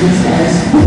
business says.